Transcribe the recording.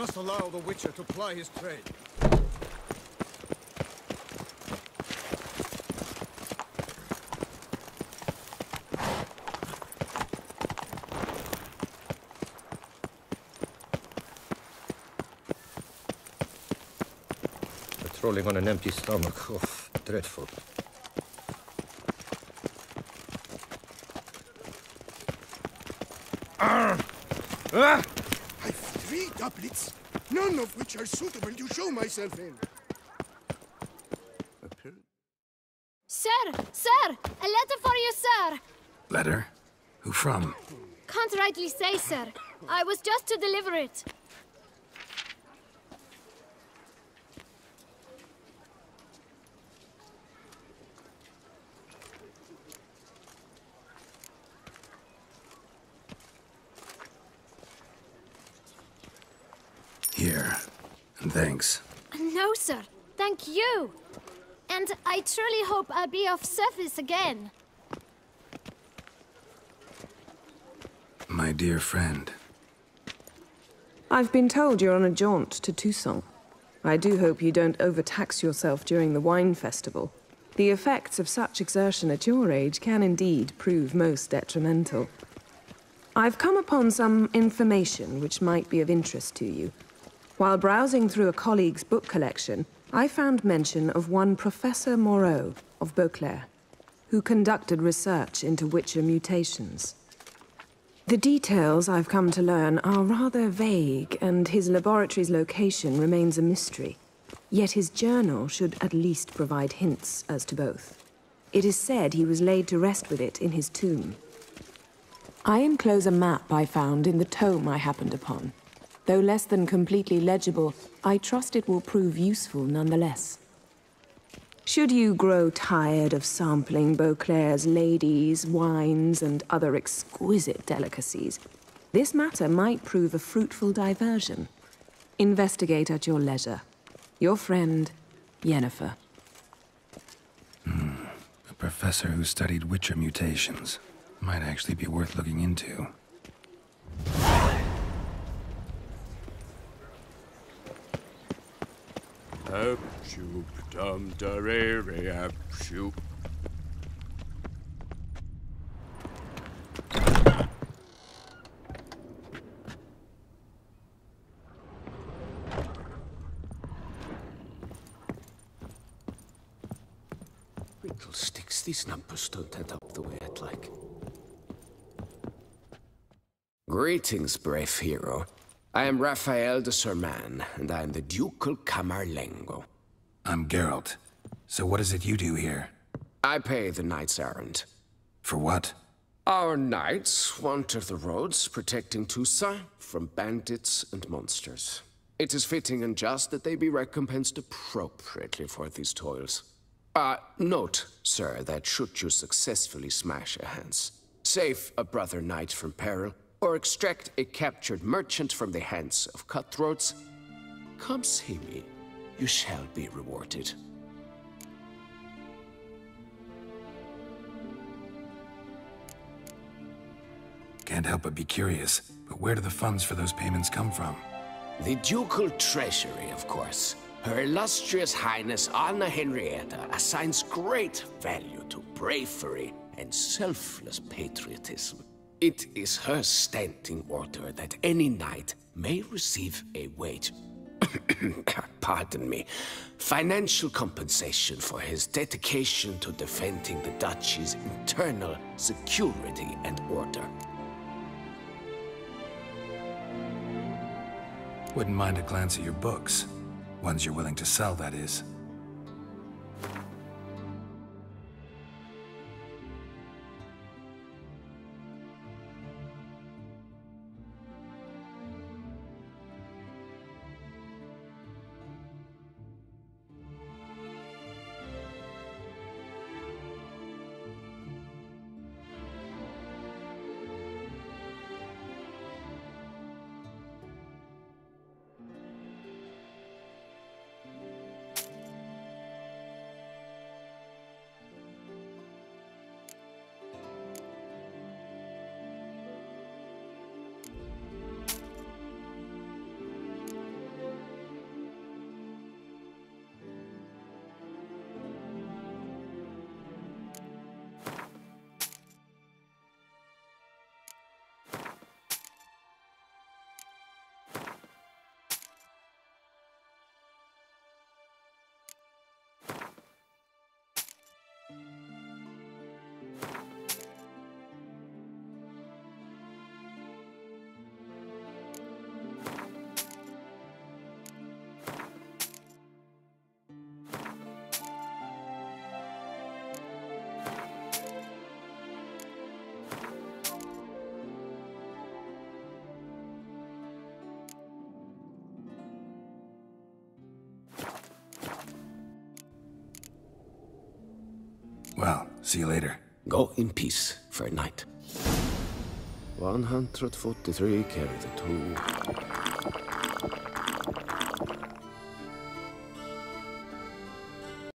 must allow the Witcher to ply his trade. Patrolling on an empty stomach. Oh, dreadful. Ah! I've three doublets, none of which are suitable to show myself in. Sir, sir, a letter for you, sir. Letter? Who from? Can't rightly say, sir. I was just to deliver it. Here. And thanks. No, sir. Thank you. And I truly hope I'll be of service again. My dear friend. I've been told you're on a jaunt to Toussaint. I do hope you don't overtax yourself during the wine festival. The effects of such exertion at your age can indeed prove most detrimental. I've come upon some information which might be of interest to you. While browsing through a colleague's book collection, I found mention of one Professor Moreau of Beauclair, who conducted research into Witcher mutations. The details I've come to learn are rather vague, and his laboratory's location remains a mystery. Yet his journal should at least provide hints as to both. It is said he was laid to rest with it in his tomb. I enclose a map I found in the tome I happened upon. Though less than completely legible, I trust it will prove useful nonetheless. Should you grow tired of sampling Beauclair's ladies, wines, and other exquisite delicacies, this matter might prove a fruitful diversion. Investigate at your leisure. Your friend, Yennefer. Hmm. A professor who studied Witcher mutations. Might actually be worth looking into. Shoop dum darere up shoop. Little sticks, these numbers don't add up the way I'd like. Greetings, brave hero. I am Raphael de Serman, and I am the Ducal Camerlengo. I'm Geralt. So what is it you do here? I pay the knights errant. For what? Our knights wander the roads, protecting Toussaint from bandits and monsters. It is fitting and just that they be recompensed appropriately for these toils. Uh, note, sir, that should you successfully smash a hanse, save a brother knight from peril, or extract a captured merchant from the hands of cutthroats, come see me. You shall be rewarded. Can't help but be curious, but where do the funds for those payments come from? The ducal treasury, of course. Her illustrious highness Anna Henrietta assigns great value to bravery and selfless patriotism. It is her standing order that any knight may receive a wage. Pardon me. Financial compensation for his dedication to defending the duchy's internal security and order. Wouldn't mind a glance at your books. Ones you're willing to sell, that is. Well, see you later. Go in peace for a night. 143 carry the two.